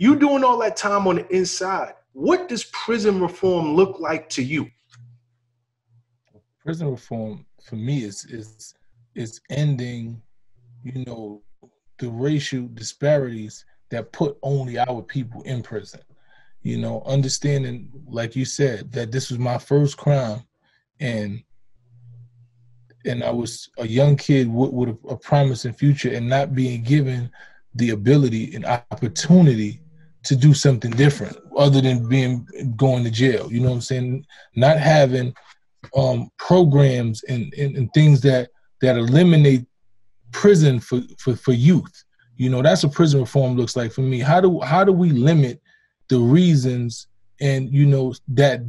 You doing all that time on the inside. What does prison reform look like to you? Prison reform for me is is is ending, you know, the racial disparities that put only our people in prison. You know, understanding, like you said, that this was my first crime, and and I was a young kid with, with a, a promising future, and not being given the ability and opportunity to do something different other than being going to jail. You know what I'm saying? Not having um, programs and, and, and things that that eliminate prison for, for, for youth. You know, that's what prison reform looks like for me. How do how do we limit the reasons and you know that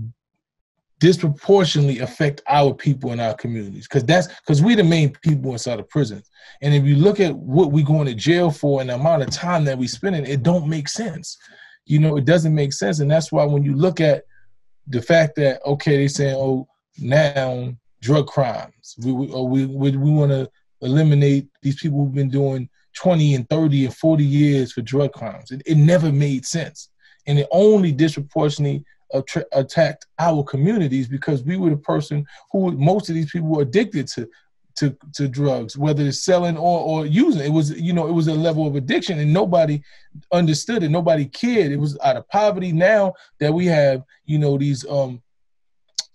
disproportionately affect our people in our communities. Because that's because we're the main people inside of prisons. And if you look at what we're going to jail for and the amount of time that we spending it don't make sense. You know it doesn't make sense. And that's why when you look at the fact that okay they saying oh now drug crimes we we oh, we, we, we want to eliminate these people who've been doing 20 and 30 and 40 years for drug crimes. It, it never made sense. And it only disproportionately attacked our communities because we were the person who most of these people were addicted to to to drugs, whether it's selling or or using. It was you know it was a level of addiction, and nobody understood it. Nobody cared. It was out of poverty. Now that we have you know these um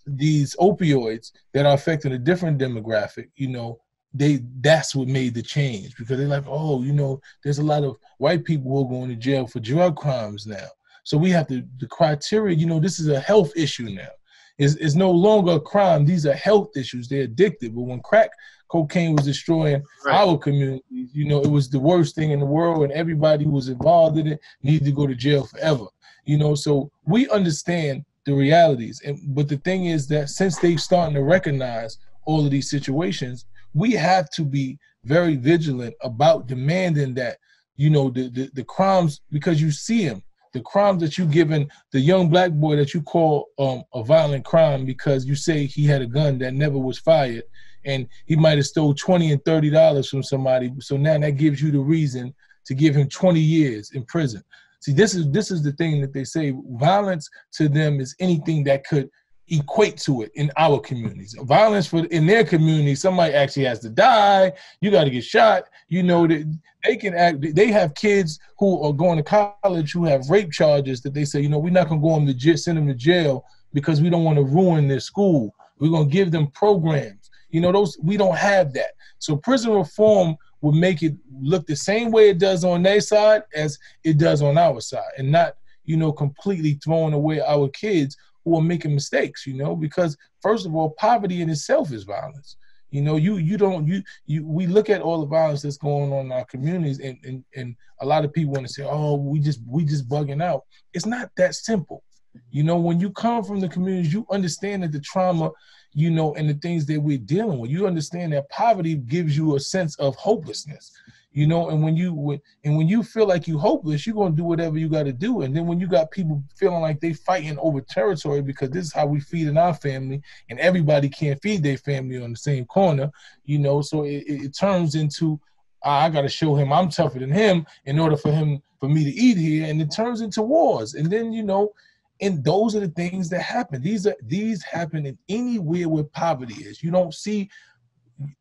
these opioids that are affecting a different demographic, you know they that's what made the change because they're like, oh, you know, there's a lot of white people who are going to jail for drug crimes now. So we have to the criteria. You know, this is a health issue now. It's, it's no longer a crime. These are health issues. They're addicted. But when crack cocaine was destroying right. our communities, you know, it was the worst thing in the world, and everybody who was involved in it needed to go to jail forever. You know, so we understand the realities. And but the thing is that since they've starting to recognize all of these situations, we have to be very vigilant about demanding that you know the, the, the crimes because you see them the crimes that you given the young black boy that you call um, a violent crime because you say he had a gun that never was fired and he might have stole 20 and 30 dollars from somebody. So now that gives you the reason to give him 20 years in prison. See this is this is the thing that they say. Violence to them is anything that could equate to it in our communities. Violence for in their community, somebody actually has to die. You got to get shot. You know that they can act. They have kids who are going to college who have rape charges that they say, you know, we're not gonna go them to send them to jail because we don't want to ruin their school. We're gonna give them programs. You know, those we don't have that. So prison reform would make it look the same way it does on their side as it does on our side, and not you know completely throwing away our kids who are making mistakes, you know, because first of all, poverty in itself is violence. You know, you you don't you you we look at all the violence that's going on in our communities and and, and a lot of people want to say, oh, we just we just bugging out. It's not that simple. You know, when you come from the communities, you understand that the trauma, you know, and the things that we're dealing with, you understand that poverty gives you a sense of hopelessness you know and when you and when you feel like you hopeless you're going to do whatever you got to do. And then when you got people feeling like they fighting over territory because this is how we feed in our family and everybody can't feed their family on the same corner you know so it, it turns into ah, i got to show him i'm tougher than him in order for him for me to eat here. And it turns into wars. And then you know and those are the things that happen. These are these happen in anywhere where poverty is. You don't see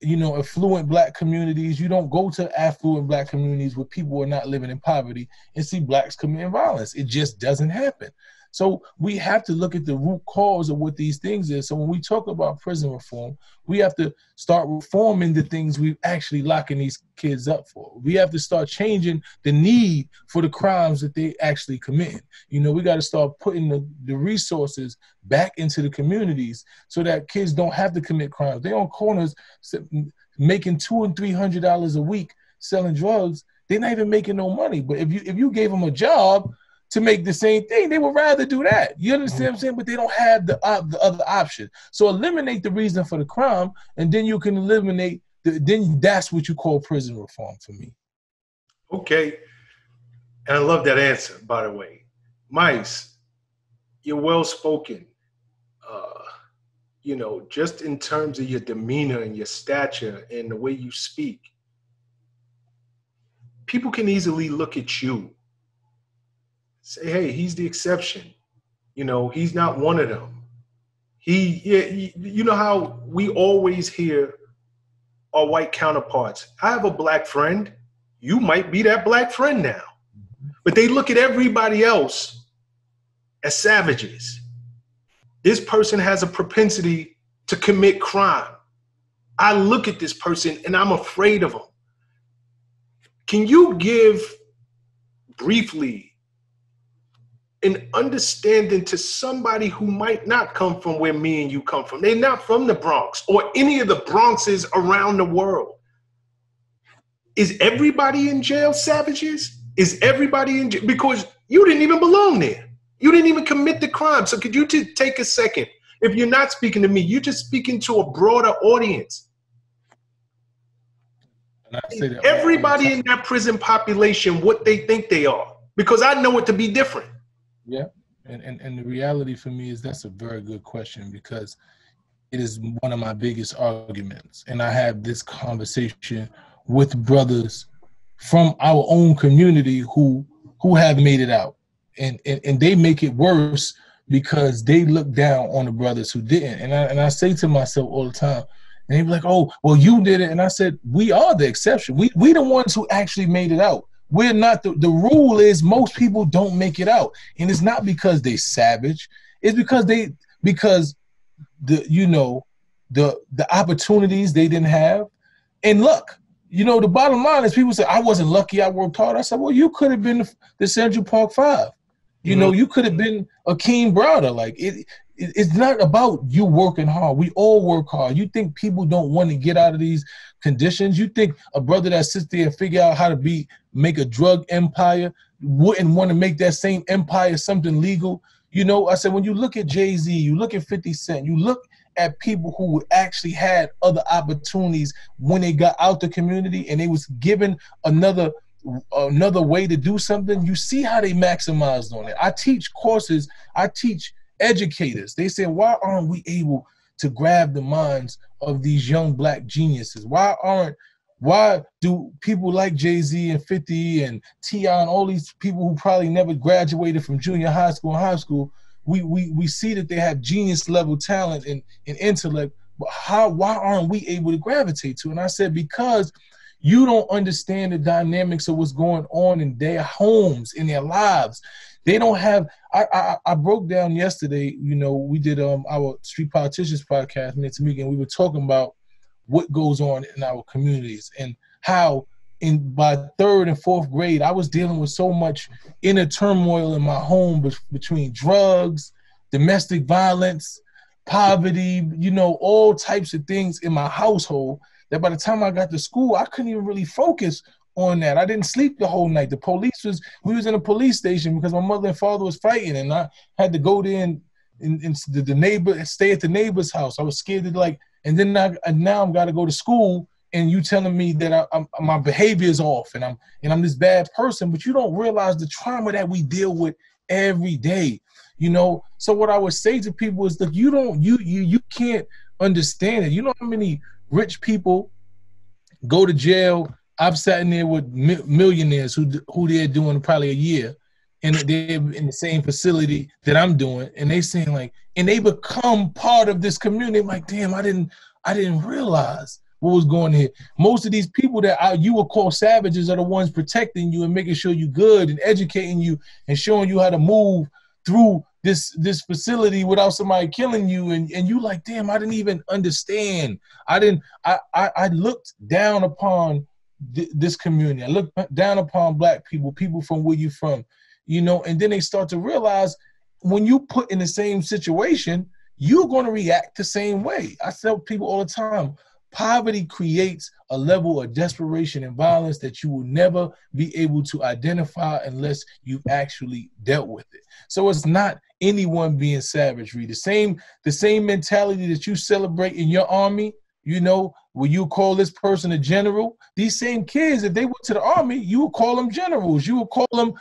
you know, affluent black communities. You don't go to affluent black communities where people are not living in poverty and see blacks committing violence. It just doesn't happen. So we have to look at the root cause of what these things is. So when we talk about prison reform, we have to start reforming the things we're actually locking these kids up for. We have to start changing the need for the crimes that they actually commit. You know, we got to start putting the, the resources back into the communities so that kids don't have to commit crimes. They're on corners making two and three hundred dollars a week selling drugs. They're not even making no money. But if you if you gave them a job, to make the same thing. They would rather do that. You understand what I'm saying? But they don't have the, uh, the other option. So eliminate the reason for the crime, and then you can eliminate. The, then that's what you call prison reform for me. Okay, and I love that answer. By the way, Mice, you're well spoken. Uh, you know, just in terms of your demeanor and your stature and the way you speak, people can easily look at you say, hey, he's the exception. You know, he's not one of them. He, yeah, you know how we always hear our white counterparts. I have a black friend. You might be that black friend now. But they look at everybody else as savages. This person has a propensity to commit crime. I look at this person and I'm afraid of him. Can you give briefly an understanding to somebody who might not come from where me and you come from? They're not from the Bronx or any of the Bronxes around the world. Is everybody in jail savages? Is everybody in jail? Because you didn't even belong there. You didn't even commit the crime. So could you take a second? If you're not speaking to me, you're just speaking to a broader audience everybody in that prison population what they think they are because I know it to be different. Yeah. And, and, and the reality for me is that's a very good question because it is one of my biggest arguments. And I have this conversation with brothers from our own community who who have made it out. And, and, and they make it worse because they look down on the brothers who didn't. And I, and I say to myself all the time, and he'd be like, "Oh, well, you did it," and I said, "We are the exception. We we the ones who actually made it out. We're not the the rule is most people don't make it out, and it's not because they savage. It's because they because the you know the the opportunities they didn't have, and luck. You know, the bottom line is people say, "I wasn't lucky. I worked hard." I said, "Well, you could have been the, the Central Park Five. You mm-hmm. know, you could have been a Kalief Browder. Like it, it's not about you working hard. We all work hard. You think people don't want to get out of these conditions? You think a brother that sits there and figure out how to be make a drug empire wouldn't want to make that same empire something legal? You know, I said when you look at Jay Z, you look at Fifty Cent, you look at people who actually had other opportunities when they got out the community and they was given another another way to do something. You see how they maximized on it. I teach courses. I teach educators. They said, why aren't we able to grab the minds of these young black geniuses? Why aren't why do people like Jay-Z and 50 and T.I. and all these people who probably never graduated from junior high school and high school, we we we see that they have genius level talent and, and intellect, but how why aren't we able to gravitate to? And I said, because you don't understand the dynamics of what's going on in their homes, in their lives. They don't have. I, I, I broke down yesterday. You know, we did um our street politicians podcast, me and we were talking about what goes on in our communities and how in by third and fourth grade I was dealing with so much inner turmoil in my home be- between drugs, domestic violence, poverty, you know, all types of things in my household that by the time I got to school, I couldn't even really focus on that. I didn't sleep the whole night. The police was we was in a police station because my mother and father was fighting, and I had to go there and, and, and the, the, neighbor stay at the neighbor's house. I was scared to like, and then I, and now I'm got to go to school, and you telling me that I, I'm, my behavior is off, and I'm and I'm this bad person, but you don't realize the trauma that we deal with every day. You know, so what I would say to people is that you don't you you you can't understand it. You know how many rich people go to jail I've sat in there with millionaires who who they're doing probably a year, and they're in the same facility that I'm doing, and they saying like, and they become part of this community. I'm like, damn, I didn't, I didn't realize what was going here. Most of these people that I, you would call savages are the ones protecting you and making sure you're good and educating you and showing you how to move through this this facility without somebody killing you and, and you like damn i didn't even understand i didn't I, I i looked down upon th- this community. I looked down upon black people, people from where you from, you know, and then they start to realize when you put in the same situation, you're going to react the same way. I tell people all the time, poverty creates a level of desperation and violence that you will never be able to identify unless you've actually dealt with it. So it's not anyone being savagery. The same the same mentality that you celebrate in your army you know, will you call this person a general? These same kids, if they went to the army, you would call them generals. You would call them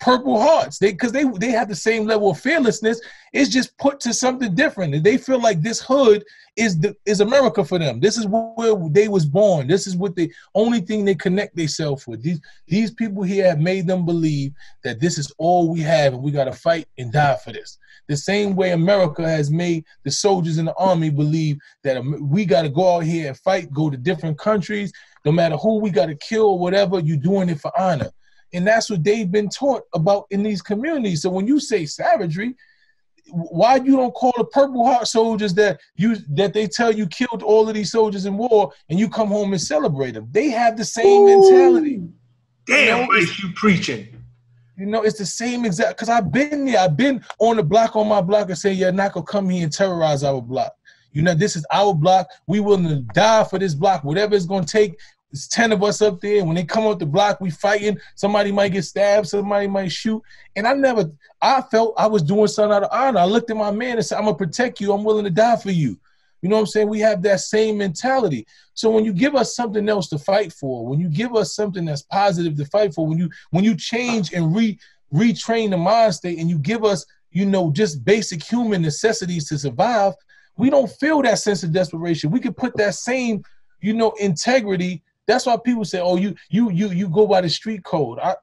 Purple Hearts. They because they they have the same level of fearlessness, It's just put to something different. And they feel like this hood is the is America for them. This is where they was born. This is what the only thing they connect themselves with. These these people here have made them believe that this is all we have and we gotta fight and die for this. The same way America has made the soldiers in the army believe that we got to go out here and fight, go to different countries, no matter who we got to kill whatever, you're doing it for honor. And that's what they've been taught about in these communities. So when you say savagery, why you don't call the Purple Heart soldiers that you that they tell you killed all of these soldiers in war, and you come home and celebrate them? They have the same Ooh, mentality. Damn, you know, you preaching. You know, it's the same exact. Because I've been there. I've been on the block on my block and say, "You're not gonna come here and terrorize our block." You know, this is our block. We willing to die for this block, whatever it's gonna take. It's 10 of us up there. When they come up the block, we fighting. Somebody might get stabbed, somebody might shoot. And I never, I felt I was doing something out of honor. I looked at my man and said, I'm gonna protect you. I'm willing to die for you. You know what I'm saying? We have that same mentality. So when you give us something else to fight for, when you give us something that's positive to fight for, when you when you change and re retrain the mind state and you give us, you know, just basic human necessities to survive, we don't feel that sense of desperation. We can put that same, you know, integrity that's why people say, "Oh, you you you you go by the street code." I,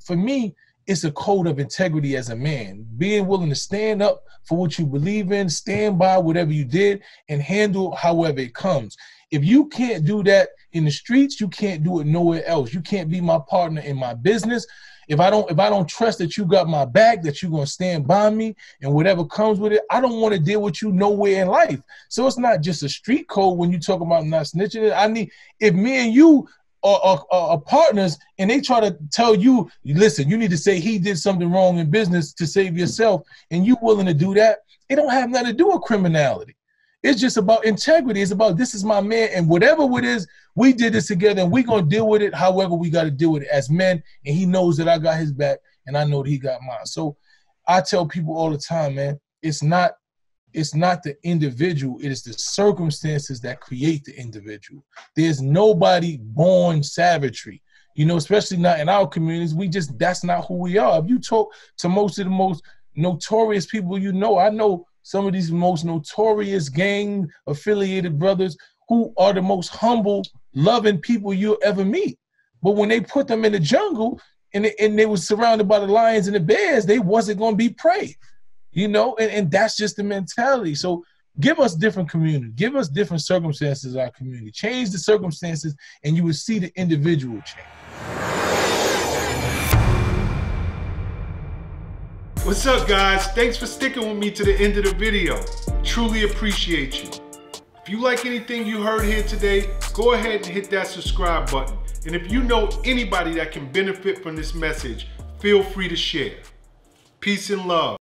for me, it's a code of integrity as a man, being willing to stand up for what you believe in, stand by whatever you did, and handle however it comes. If you can't do that in the streets, you can't do it nowhere else. You can't be my partner in my business if I don't if I don't trust that you got my back, that you're gonna stand by me and whatever comes with it, I don't want to deal with you nowhere in life. So it's not just a street code when you talk about not snitching. I need if me and you are, are, are, partners and they try to tell you, listen, you need to say he did something wrong in business to save yourself, and you willing to do that, it don't have nothing to do with criminality. It's just about integrity. It's about this is my man, and whatever it is, we did this together, and we're gonna deal with it however we got to deal with it as men. And he knows that I got his back, and I know that he got mine. So I tell people all the time, man, it's not it's not the individual, it is the circumstances that create the individual. There's nobody born savagery. You know, especially not in our communities. We just that's not who we are. If you talk to most of the most notorious people you know, I know some of these most notorious gang affiliated brothers who are the most humble, loving people you'll ever meet. But when they put them in the jungle and they, and they were surrounded by the lions and the bears, they wasn't going to be prey, you know. And, and that's just the mentality. So give us different community, give us different circumstances in our community, change the circumstances, and you will see the individual change. What's up guys? Thanks for sticking with me to the end of the video. Truly appreciate you. If you like anything you heard here today, go ahead and hit that subscribe button. And if you know anybody that can benefit from this message, feel free to share. Peace and love.